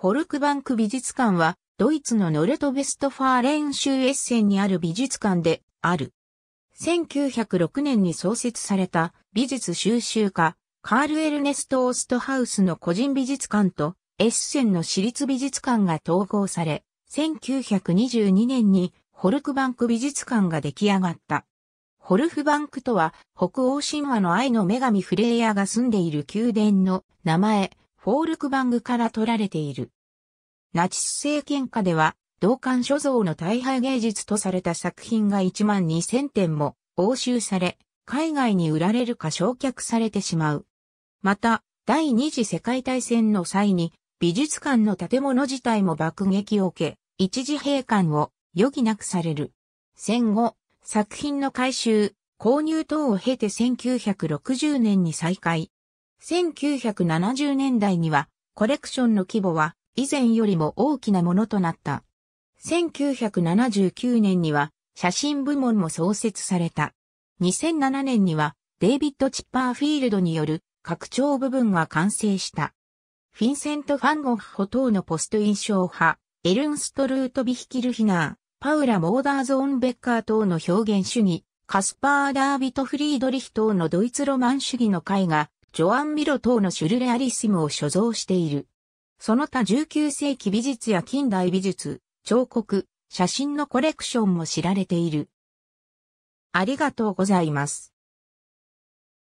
フォルクバンク美術館は、ドイツのノルトベストファーレン州エッセンにある美術館である。1906年に創設された美術収集家、カール・エルネスト・オーストハウスの個人美術館とエッセンの市立美術館が統合され、1922年にフォルクバンク美術館が出来上がった。フォルクバンクとは北欧神話の愛の女神フレイヤーが住んでいる宮殿の名前、フォールクバングから取られている。ナチス政権下では、同館所蔵の大敗芸術とされた作品が1万2000点も押収され、海外に売られるか焼却されてしまう。また、第二次世界大戦の際に、美術館の建物自体も爆撃を受け、一時閉館を余儀なくされる。戦後、作品の回収、購入等を経て1960年に再開。1970年代には、コレクションの規模は以前よりも大きなものとなった。1979年には、写真部門も創設された。2007年には、デイビッド・チッパーフィールドによる拡張部分が完成した。フィンセント・ファンゴッホ等のポスト印象派、エルンスト・ルート・ビヒキルヒナー、パウラ・モーダーゾーン・ベッカー等の表現主義、カスパー・ダービト・フリードリヒ等のドイツロマン主義の絵画、ジョアン・ミロ等のシュルレアリスムを所蔵している。その他19世紀美術や近代美術、彫刻、写真のコレクションも知られている。ありがとうございます。